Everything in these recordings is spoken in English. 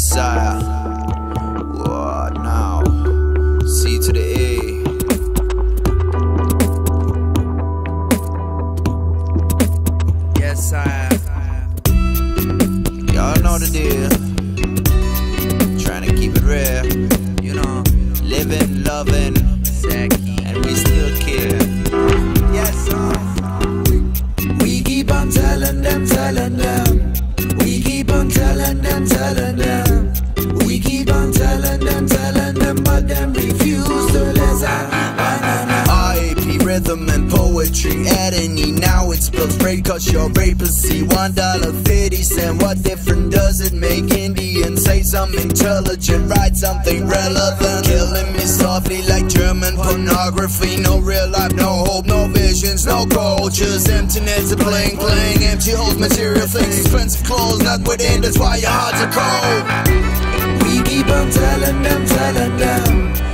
Yes, sire. What now? C to the A. Yes, sire. Y'all know the deal. Trying to keep it real. You know, living, loving, and poetry E now it spells rape cause your rapacy one dollar fifty cent what difference does it make? Indian say something intelligent write something relevant. Killing me softly like German pornography no real life no hope no visions no just emptiness a playing playing empty holes material things expensive clothes not within that's why your hearts are cold. We keep on telling them, telling them.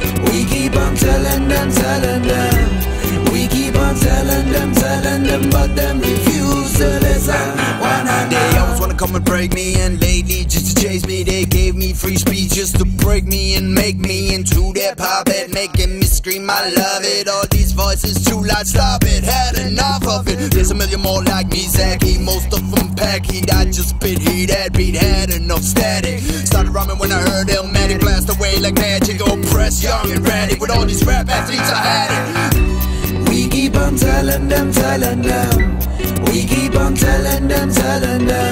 Come and break me, and lately just to chase me, they gave me free speech just to break me and make me into their puppet, making me scream, I love it. All these voices too loud, stop it, had enough of it. There's a million more like me, Zaki, most of them pack. I just spit heat, that beat had enough static. Started rhyming when I heard Illmatic blast away like magic. Oppressed, young and ready with all these rap athletes, I had it. We keep on telling them, telling them. We keep on telling them, telling them.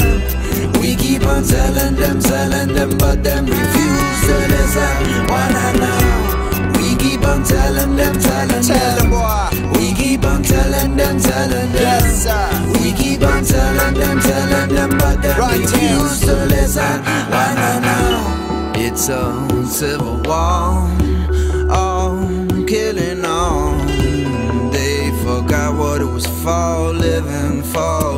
We keep on telling them, telling them, but them refuse to listen. Why not now? We keep on telling them, telling Tell them, them. boy. We keep on telling them, telling them. Yes, sir. We keep on telling them, telling them, but them Right refuse to listen. Why not now? It's a civil war, all killing all. They forgot what it was for, living for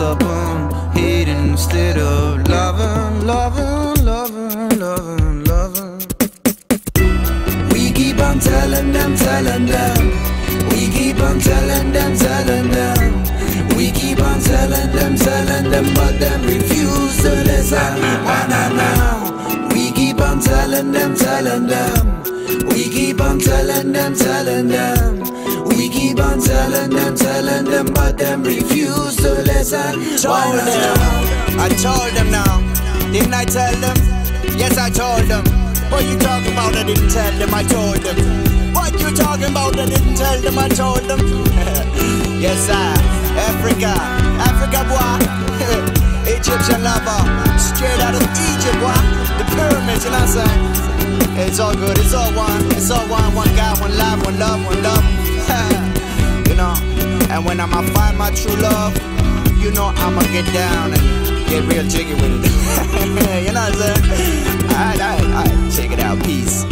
so stubborn, hating instead of loving, loving, loving, loving, loving. We keep on telling them, telling them. We keep on telling them, telling them. We keep on telling them, telling them, but them refuse to listen. Why not now? We keep on telling them, telling them. We keep on telling them, telling them. Keep on telling them, telling them, but them refuse to listen. Told them. I told them now. Didn't I tell them? Yes, I told them. What you talking about? I didn't tell them. I told them. What you talking about? I didn't tell them. I told them. yes, I. Africa, Africa, boy. Egyptian lover, straight out of Egypt, boy. The pyramids, you know what I'm saying? It's all good. It's all one. It's all one. One God, one life, one love, one love. you know. And when I'ma find my true love, you know I'ma get down and get real jiggy with it. you know what I'm saying? Alright, alright, alright. Check it out. Peace.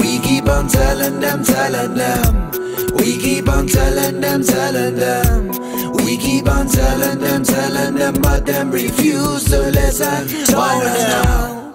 We keep on telling them, telling them. We keep on telling them, telling them. We keep on telling them, telling them, but them refuse to listen. Why not now?